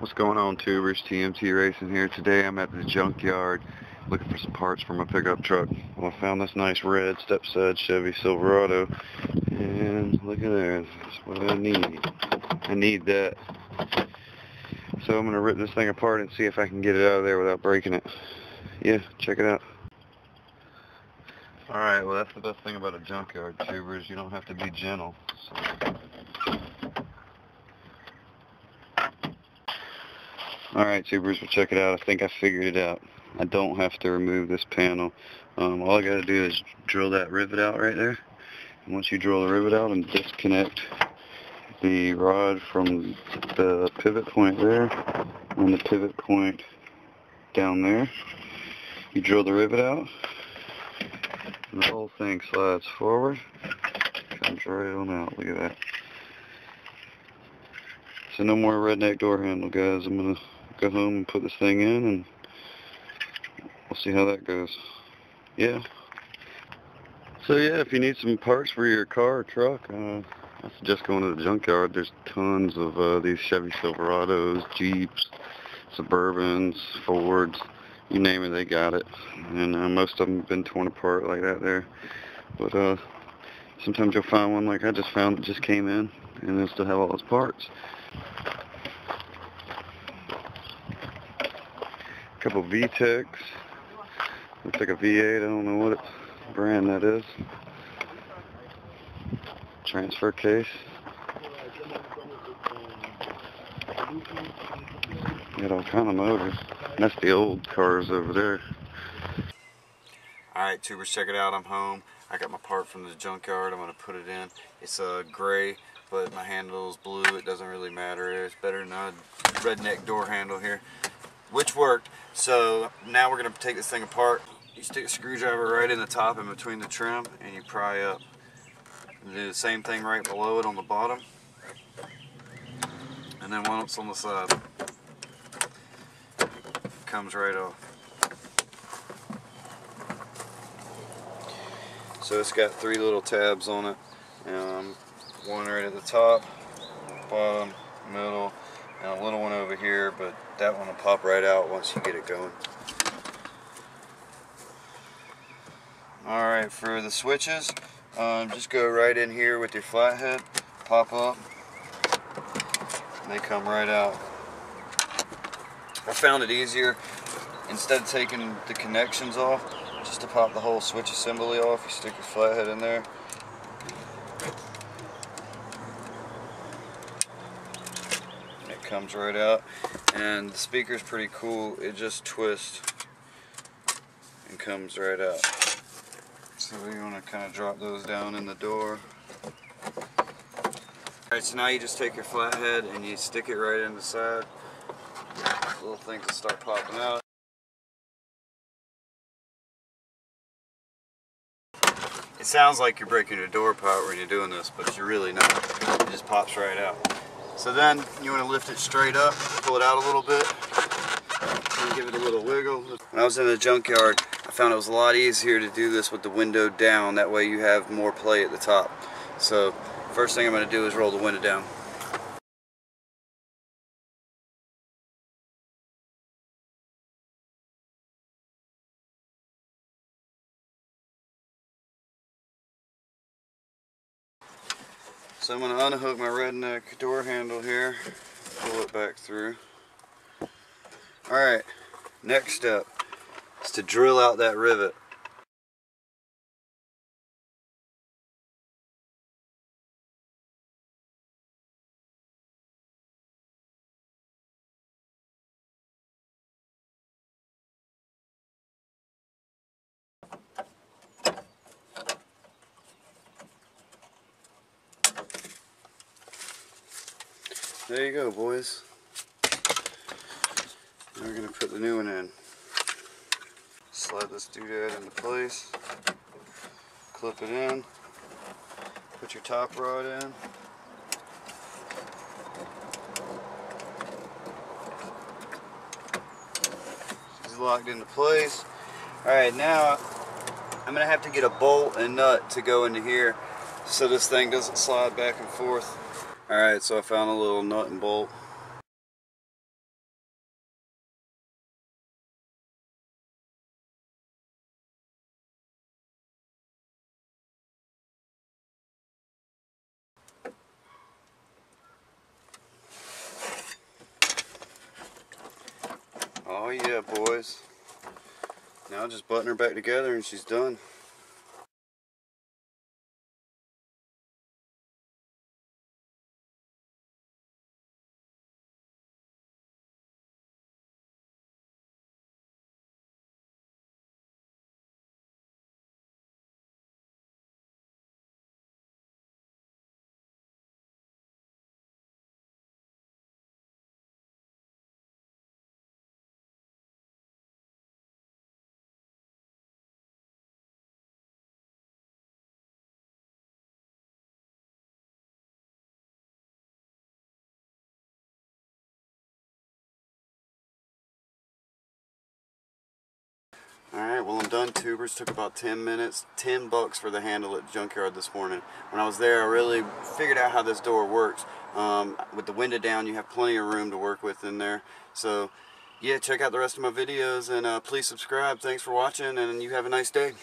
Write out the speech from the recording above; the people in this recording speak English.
What's going on tubers, TMT Racing here. Today I'm at the junkyard looking for some parts for my pickup truck. Well, I found this nice red step side Chevy Silverado and look at there, that's what I need. I need that. So I'm going to rip this thing apart and see if I can get it out of there without breaking it. Yeah, check it out. Alright, well that's the best thing about a junkyard tubers. You don't have to be gentle. So. Alright tubers, we'll check it out. I think I figured it out. I don't have to remove this panel. Um, all I got to do is drill that rivet out right there. And once you drill the rivet out and disconnect the rod from the pivot point there and the pivot point down there, you drill the rivet out and the whole thing slides forward. Comes right on out. Look at that. So no more redneck door handle guys. I'm going to go home and put this thing in and we'll see how that goes. Yeah. So yeah, if you need some parts for your car or truck, uh, I suggest going to the junkyard. There's tons of uh, these Chevy Silverados, Jeeps, Suburbans, Fords, you name it, they got it. And uh, most of them have been torn apart like that there. But uh, sometimes you'll find one like I just found that just came in and they still have all those parts. Couple VTECs. Looks like a V8. I don't know what brand that is. Transfer case. Got all kind of motors. That's the old cars over there. Alright, tubers, check it out. I'm home. I got my part from the junkyard. I'm going to put it in. It's a uh, gray, but my handle is blue. It doesn't really matter. It's better than a redneck door handle here which worked. So now we're going to take this thing apart. You stick a screwdriver right in the top and between the trim and you pry up. do the same thing right below it on the bottom. And then once on the side. Comes right off. So it's got three little tabs on it. Um, one right at the top, bottom, middle, and a little one over here, but that one will pop right out once you get it going. Alright, for the switches, um, just go right in here with your flathead, pop up, they come right out. I found it easier, instead of taking the connections off, just to pop the whole switch assembly off, you stick your flathead in there, comes right out. And the speaker is pretty cool. It just twists and comes right out. So we want to kind of drop those down in the door. Alright so now you just take your flathead and you stick it right in the side. Little things will start popping out. It sounds like you're breaking your door apart when you're doing this, but you're really not. It just pops right out. So then you want to lift it straight up, pull it out a little bit, and give it a little wiggle. When I was in the junkyard, I found it was a lot easier to do this with the window down. That way you have more play at the top. So first thing I'm going to do is roll the window down. So I'm going to unhook my redneck door handle here, pull it back through. Alright, next step is to drill out that rivet. There you go, boys. Now we're going to put the new one in. Slide this doodad into place. Clip it in. Put your top rod in. It's locked into place. Alright, now I'm going to have to get a bolt and nut to go into here so this thing doesn't slide back and forth. Alright, so I found a little nut and bolt. Oh yeah, boys. Now just button her back together and she's done. Alright, well I'm done tubers. Took about 10 minutes. 10 bucks for the handle at the junkyard this morning. When I was there, I really figured out how this door works. Um, with the window down, you have plenty of room to work with in there. So, yeah, check out the rest of my videos and uh, please subscribe. Thanks for watching and you have a nice day.